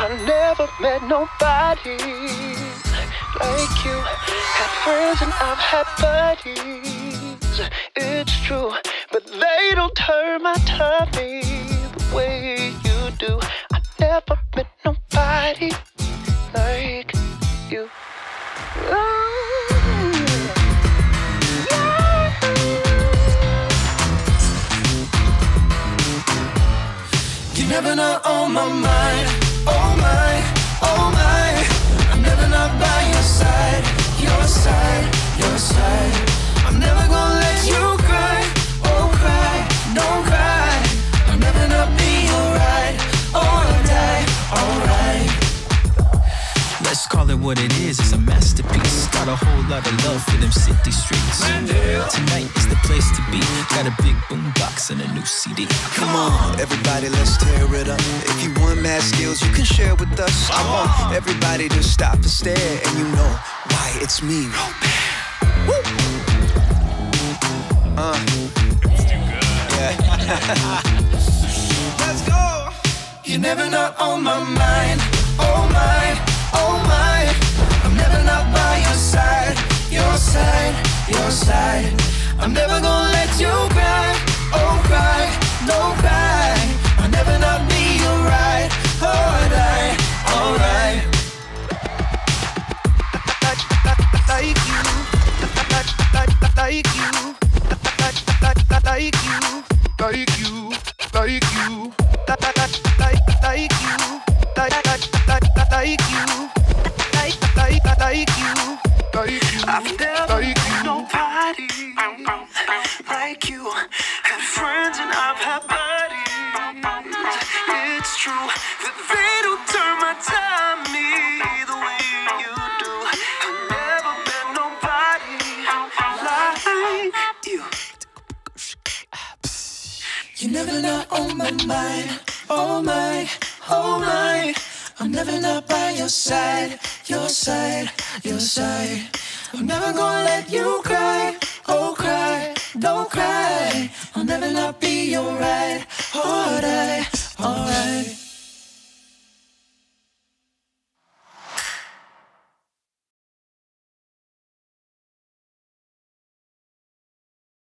I never met nobody like you. Had friends and I've had buddies. It's true, but they don't turn my tummy You're never not on oh my mind. Oh my, oh my. I'm never not by your what it is, it's a masterpiece. Got a whole lot of love for them city streets. Tonight is the place to be. Got a big boom box and a new CD. Come on, everybody, let's tear it up. If you want mad skills, you can share with us. I want everybody to stop and stare, and you know why it's me. Woo! Uh. Yeah. Let's go. You're never not on my mind. Your side. I'm never gonna let you cry. Oh cry, no cry. I'll never not be alright. Alright, alright. like you, like you, like you, like you, like you, like you, like you, like you, like you, like you. I've nobody like you. Had friends and I've had buddies. It's true that they don't turn my tummy the way you do. I've never met nobody like you. You're never not on my mind. Oh my, oh my. I'm never not by your side, your side, your side. I'm never gonna let you cry.